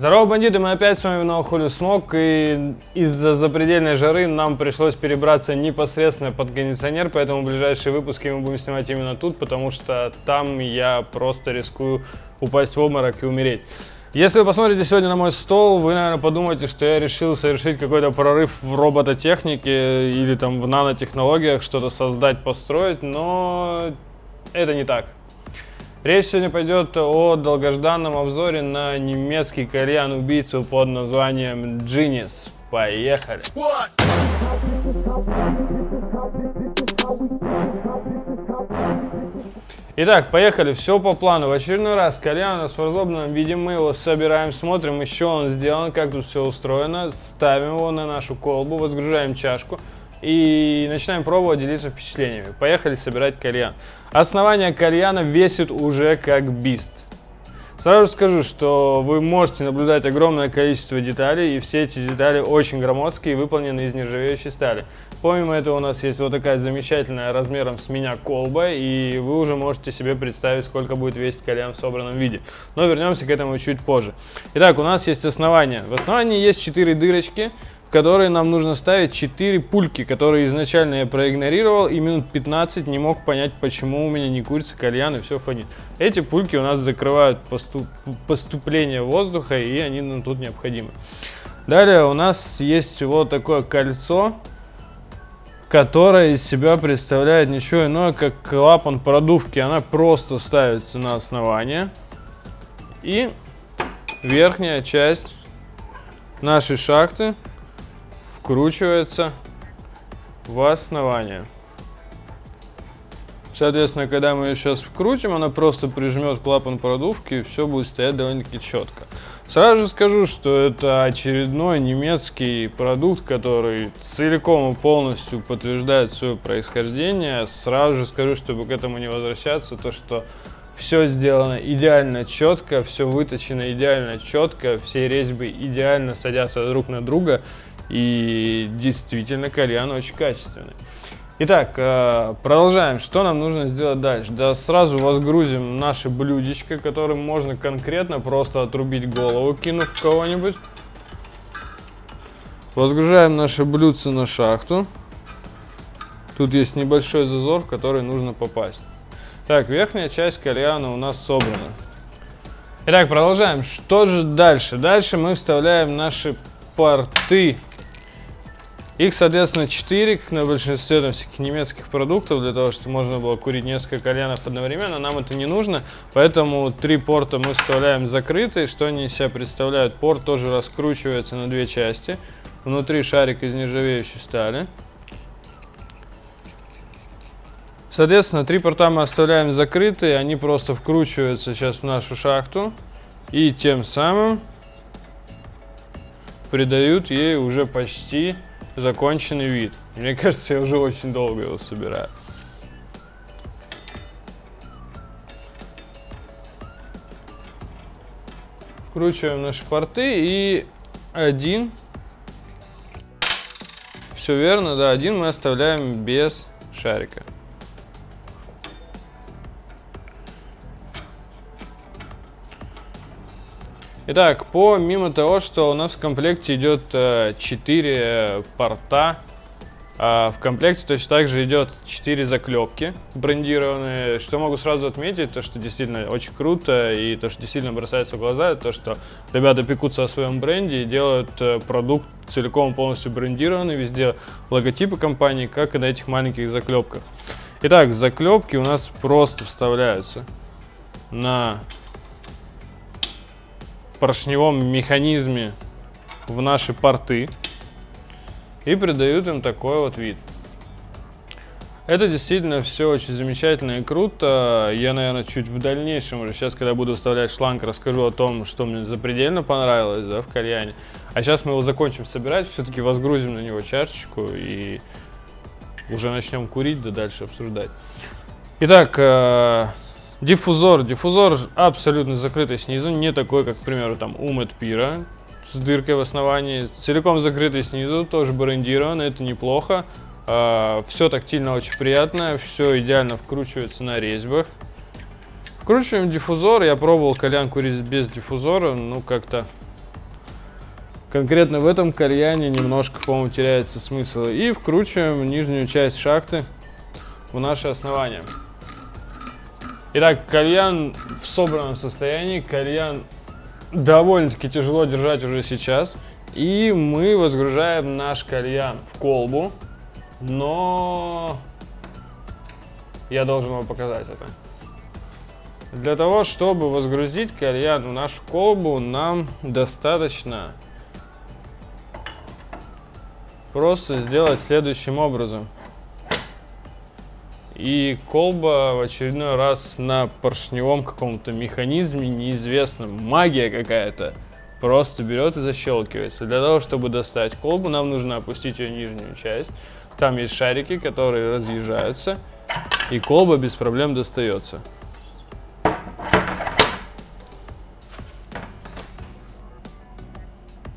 Здорово, бандиты, мы опять с вами в Новохулю Смог, и из-за запредельной жары нам пришлось перебраться непосредственно под кондиционер, поэтому ближайшие выпуски мы будем снимать именно тут, потому что там я просто рискую упасть в обморок и умереть. Если вы посмотрите сегодня на мой стол, вы, наверное, подумаете, что я решил совершить какой-то прорыв в робототехнике или там в нанотехнологиях, что-то создать, построить, но это не так. Речь сегодня пойдет о долгожданном обзоре на немецкий кальян-убийцу под названием Genius. Поехали! Итак, поехали, все по плану. В очередной раз кальян у нас в разобранном виде, мы его собираем, смотрим, еще он сделан, как тут все устроено, ставим его на нашу колбу, возгружаем чашку и начинаем пробовать делиться впечатлениями. Поехали собирать кальян. Основание кальяна весит уже как бист. Сразу скажу, что вы можете наблюдать огромное количество деталей, и все эти детали очень громоздкие и выполнены из нержавеющей стали. Помимо этого у нас есть вот такая замечательная размером с меня колба, и вы уже можете себе представить, сколько будет весить кальян в собранном виде. Но вернемся к этому чуть позже. Итак, у нас есть основание. В основании есть 4 дырочки, которые нам нужно ставить 4 пульки, которые изначально я проигнорировал и минут 15 не мог понять, почему у меня не курится кальян и все фонит. Эти пульки у нас закрывают поступ поступление воздуха и они нам тут необходимы. Далее у нас есть вот такое кольцо, которое из себя представляет ничего иное, как клапан продувки. Она просто ставится на основание. И верхняя часть нашей шахты вкручивается в основание. Соответственно, когда мы ее сейчас вкрутим, она просто прижмет клапан продувки и все будет стоять довольно-таки четко. Сразу же скажу, что это очередной немецкий продукт, который целиком и полностью подтверждает свое происхождение. Сразу же скажу, чтобы к этому не возвращаться, то что все сделано идеально четко, все выточено идеально четко, все резьбы идеально садятся друг на друга. И действительно кальян очень качественный. Итак, э, продолжаем. Что нам нужно сделать дальше? Да сразу возгрузим наше блюдечко, которым можно конкретно просто отрубить голову, кинув кого-нибудь. Возгружаем наше блюдце на шахту. Тут есть небольшой зазор, в который нужно попасть. Так, верхняя часть кальяна у нас собрана. Итак, продолжаем. Что же дальше? Дальше мы вставляем наши порты их, соответственно, 4 на большинстве там, всяких немецких продуктов, для того, чтобы можно было курить несколько кальянов одновременно. Нам это не нужно, поэтому три порта мы вставляем закрытые. Что они из себя представляют? Порт тоже раскручивается на две части. Внутри шарик из нержавеющей стали. Соответственно, три порта мы оставляем закрытые, они просто вкручиваются сейчас в нашу шахту. И тем самым придают ей уже почти законченный вид. Мне кажется, я уже очень долго его собираю. Вкручиваем наши порты и один. Все верно, да, один мы оставляем без шарика. Итак, помимо того, что у нас в комплекте идет 4 э, порта, а в комплекте точно так же идет 4 заклепки брендированные. Что могу сразу отметить, то что действительно очень круто и то, что действительно бросается в глаза, то что ребята пекутся о своем бренде и делают э, продукт целиком полностью брендированный, везде логотипы компании, как и на этих маленьких заклепках. Итак, заклепки у нас просто вставляются на поршневом механизме в наши порты и придают им такой вот вид. Это действительно все очень замечательно и круто. Я, наверное, чуть в дальнейшем уже, сейчас, когда буду вставлять шланг, расскажу о том, что мне запредельно понравилось да, в кальяне. А сейчас мы его закончим собирать, все-таки возгрузим на него чашечку и уже начнем курить, да дальше обсуждать. Итак, э, Диффузор. Диффузор абсолютно закрытый снизу, не такой, как, к примеру, там у Мэтпира с дыркой в основании. Целиком закрытый снизу, тоже брендирован, это неплохо. А, все тактильно очень приятно, все идеально вкручивается на резьбах. Вкручиваем диффузор, я пробовал кальян курить без диффузора, ну как-то конкретно в этом кальяне немножко, по-моему, теряется смысл. И вкручиваем нижнюю часть шахты в наше основание. Итак, кальян в собранном состоянии, кальян довольно-таки тяжело держать уже сейчас. И мы возгружаем наш кальян в колбу, но я должен вам показать это. Для того, чтобы возгрузить кальян в нашу колбу, нам достаточно просто сделать следующим образом. И колба в очередной раз на поршневом каком-то механизме неизвестном, магия какая-то, просто берет и защелкивается. Для того, чтобы достать колбу, нам нужно опустить ее нижнюю часть. Там есть шарики, которые разъезжаются, и колба без проблем достается.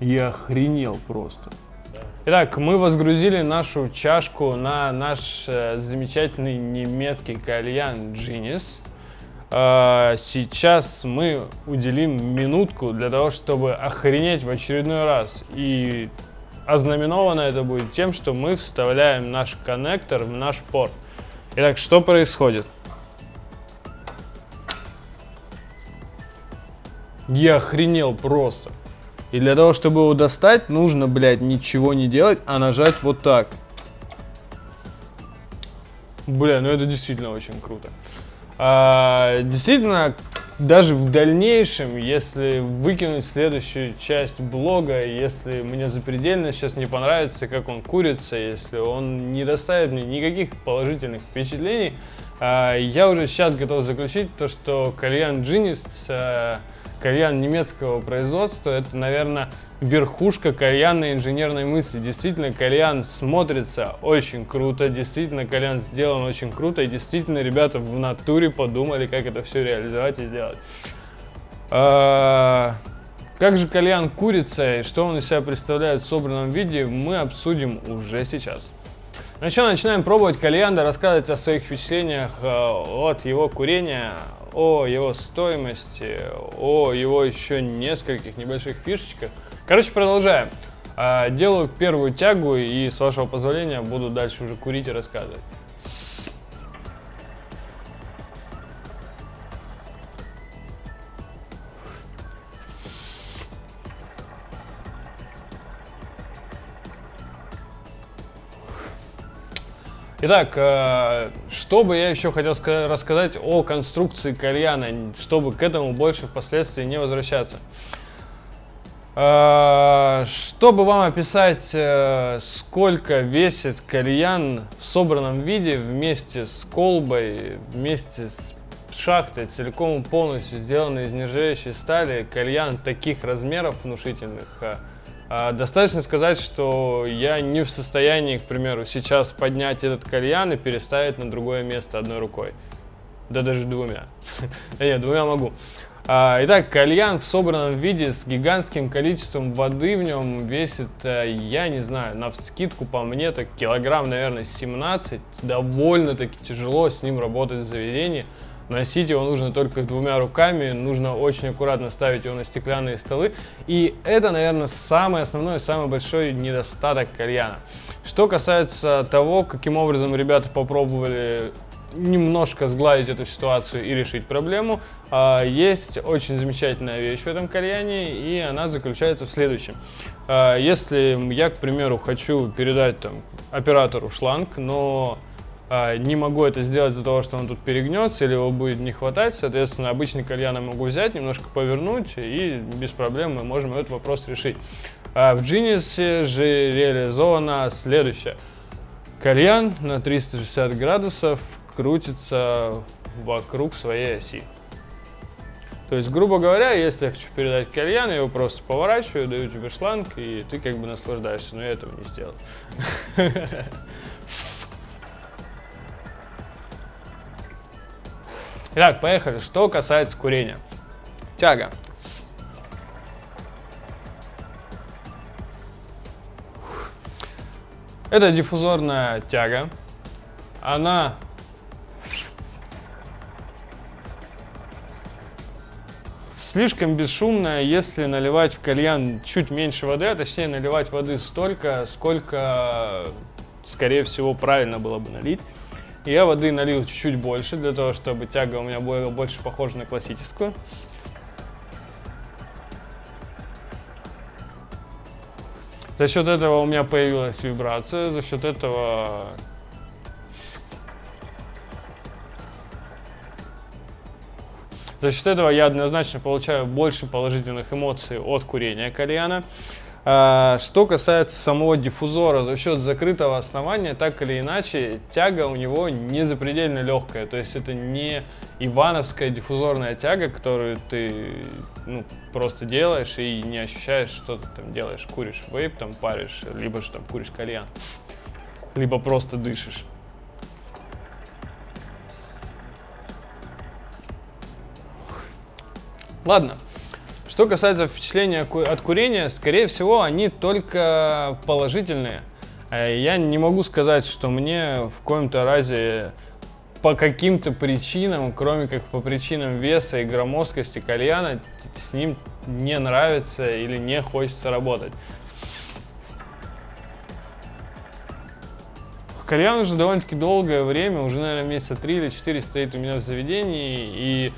Я охренел просто. Итак, мы возгрузили нашу чашку на наш э, замечательный немецкий кальян Genius. Э, сейчас мы уделим минутку для того, чтобы охренеть в очередной раз. И ознаменовано это будет тем, что мы вставляем наш коннектор в наш порт. Итак, что происходит? Я охренел просто. И для того, чтобы его достать, нужно, блядь, ничего не делать, а нажать вот так. Бля, ну это действительно очень круто. А, действительно, даже в дальнейшем, если выкинуть следующую часть блога, если мне запредельно сейчас не понравится, как он курится, если он не доставит мне никаких положительных впечатлений, а, я уже сейчас готов заключить то, что кальян Джинист кальян немецкого производства, это, наверное, верхушка кальянной инженерной мысли. Действительно, кальян смотрится очень круто, действительно, кальян сделан очень круто, и действительно, ребята в натуре подумали, как это все реализовать и сделать. А, как же кальян курица и что он из себя представляет в собранном виде, мы обсудим уже сейчас. Ну что, начинаем пробовать кальян, да рассказывать о своих впечатлениях э, от его курения, о его стоимости, о его еще нескольких небольших фишечках. Короче, продолжаем. А, делаю первую тягу и, с вашего позволения, буду дальше уже курить и рассказывать. Итак, э, что бы я еще хотел рассказать о конструкции кальяна, чтобы к этому больше впоследствии не возвращаться. Э, чтобы вам описать, э, сколько весит кальян в собранном виде вместе с колбой, вместе с шахтой, целиком полностью сделанной из нержавеющей стали, кальян таких размеров внушительных – достаточно сказать, что я не в состоянии, к примеру, сейчас поднять этот кальян и переставить на другое место одной рукой. Да даже двумя. Да нет, двумя могу. А, итак, кальян в собранном виде с гигантским количеством воды в нем весит, э, я не знаю, на вскидку по мне, так килограмм, наверное, 17. Довольно-таки тяжело с ним работать в заведении. Носить его нужно только двумя руками, нужно очень аккуратно ставить его на стеклянные столы. И это, наверное, самый основной, самый большой недостаток кальяна. Что касается того, каким образом ребята попробовали немножко сгладить эту ситуацию и решить проблему. А, есть очень замечательная вещь в этом кальяне, и она заключается в следующем. А, если я, к примеру, хочу передать там, оператору шланг, но не могу это сделать из-за того, что он тут перегнется или его будет не хватать. Соответственно, обычный кальян я могу взять, немножко повернуть и без проблем мы можем этот вопрос решить. А в Genius же реализовано следующее. Кальян на 360 градусов крутится вокруг своей оси. То есть, грубо говоря, если я хочу передать кальян, я его просто поворачиваю, даю тебе шланг, и ты как бы наслаждаешься. Но я этого не сделал. Итак, поехали. Что касается курения. Тяга. Это диффузорная тяга. Она слишком бесшумная, если наливать в кальян чуть меньше воды, а точнее наливать воды столько, сколько, скорее всего, правильно было бы налить. Я воды налил чуть-чуть больше, для того, чтобы тяга у меня была больше похожа на классическую. За счет этого у меня появилась вибрация, за счет этого За счет этого я однозначно получаю больше положительных эмоций от курения кальяна. А, что касается самого диффузора, за счет закрытого основания, так или иначе, тяга у него не запредельно легкая. То есть это не ивановская диффузорная тяга, которую ты ну, просто делаешь и не ощущаешь, что ты там делаешь. Куришь вейп, там паришь, либо же там куришь кальян, либо просто дышишь. Ладно. Что касается впечатления от курения, скорее всего, они только положительные. Э, я не могу сказать, что мне в коем-то разе по каким-то причинам, кроме как по причинам веса и громоздкости кальяна, с ним не нравится или не хочется работать. Кальян уже довольно-таки долгое время, уже, наверное, месяца три или четыре стоит у меня в заведении, и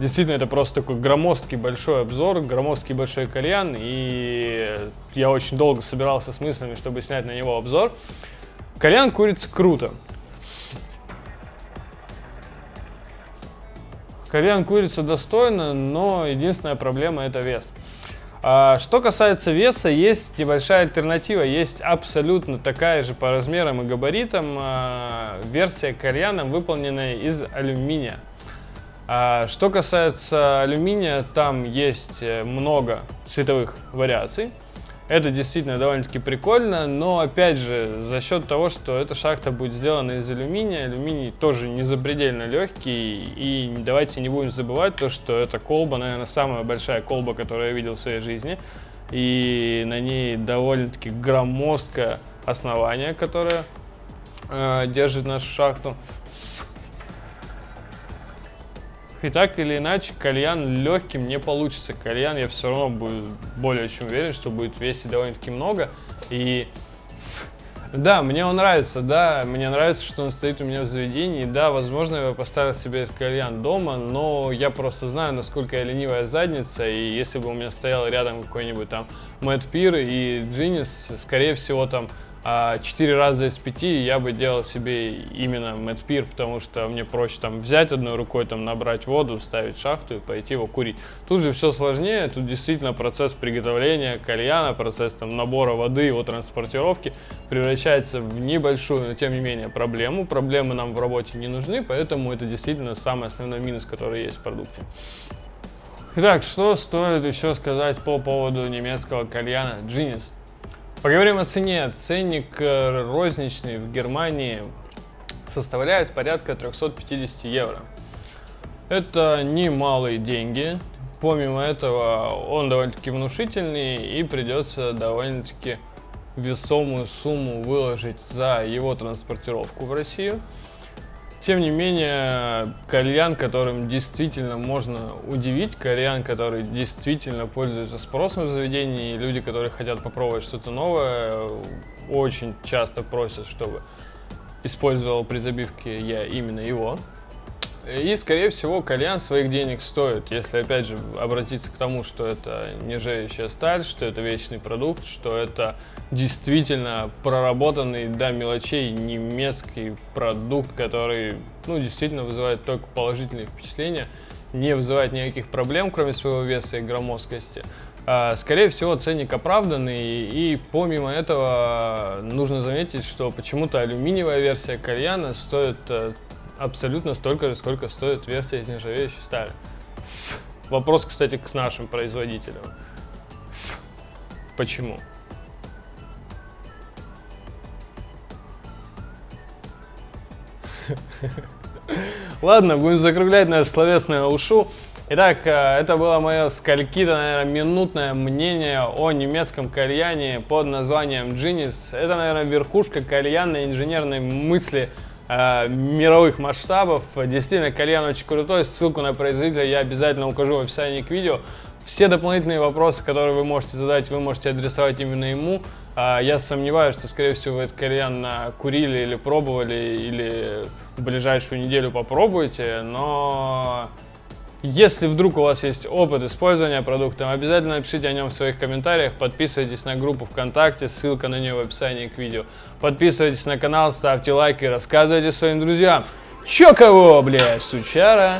Действительно, это просто такой громоздкий большой обзор, громоздкий большой кальян, и я очень долго собирался с мыслями, чтобы снять на него обзор. Кальян курится круто. Кальян курится достойно, но единственная проблема это вес. А, что касается веса, есть небольшая альтернатива. Есть абсолютно такая же по размерам и габаритам а, версия кальяна, выполненная из алюминия. А что касается алюминия, там есть э, много цветовых вариаций. Это действительно довольно-таки прикольно, но опять же, за счет того, что эта шахта будет сделана из алюминия, алюминий тоже не запредельно легкий, и давайте не будем забывать то, что эта колба, наверное, самая большая колба, которую я видел в своей жизни, и на ней довольно-таки громоздкое основание, которое э, держит нашу шахту. И так или иначе, кальян легким не получится. Кальян я все равно буду более чем уверен, что будет весить довольно-таки много. И да, мне он нравится, да, мне нравится, что он стоит у меня в заведении. Да, возможно, я поставил себе этот кальян дома, но я просто знаю, насколько я ленивая задница, и если бы у меня стоял рядом какой-нибудь там Мэтт Пир и Джинис, скорее всего, там а 4 раза из 5 я бы делал себе именно мэтпир, потому что мне проще там взять одной рукой, там набрать воду, вставить шахту и пойти его курить. Тут же все сложнее, тут действительно процесс приготовления кальяна, процесс там набора воды, его транспортировки превращается в небольшую, но тем не менее проблему. Проблемы нам в работе не нужны, поэтому это действительно самый основной минус, который есть в продукте. Итак, что стоит еще сказать по поводу немецкого кальяна Genius? Поговорим о цене. Ценник э, розничный в Германии составляет порядка 350 евро. Это немалые деньги. Помимо этого, он довольно-таки внушительный и придется довольно-таки весомую сумму выложить за его транспортировку в Россию. Тем не менее, кальян, которым действительно можно удивить, кальян, который действительно пользуется спросом в заведении, и люди, которые хотят попробовать что-то новое, очень часто просят, чтобы использовал при забивке я именно его. И, скорее всего, кальян своих денег стоит, если, опять же, обратиться к тому, что это нержавеющая сталь, что это вечный продукт, что это действительно проработанный до мелочей немецкий продукт, который, ну, действительно вызывает только положительные впечатления, не вызывает никаких проблем, кроме своего веса и громоздкости. А, скорее всего, ценник оправданный, и помимо этого нужно заметить, что почему-то алюминиевая версия кальяна стоит э, абсолютно столько же, сколько стоит версия из нержавеющей стали. Вопрос, кстати, к нашим производителям. Почему? Ладно, будем закруглять наше словесное ушу. Итак, э, это было мое скольки-то, наверное, минутное мнение о немецком кальяне под названием Genius. Это, наверное, верхушка кальянной инженерной мысли э, мировых масштабов. Действительно, кальян очень крутой. Ссылку на производителя я обязательно укажу в описании к видео. Все дополнительные вопросы, которые вы можете задать, вы можете адресовать именно ему. А, я сомневаюсь, что, скорее всего, вы этот кальян курили или пробовали, или в ближайшую неделю попробуете, но если вдруг у вас есть опыт использования продукта, обязательно напишите о нем в своих комментариях, подписывайтесь на группу ВКонтакте, ссылка на нее в описании к видео. Подписывайтесь на канал, ставьте лайки, рассказывайте своим друзьям. Чё кого, блядь, сучара?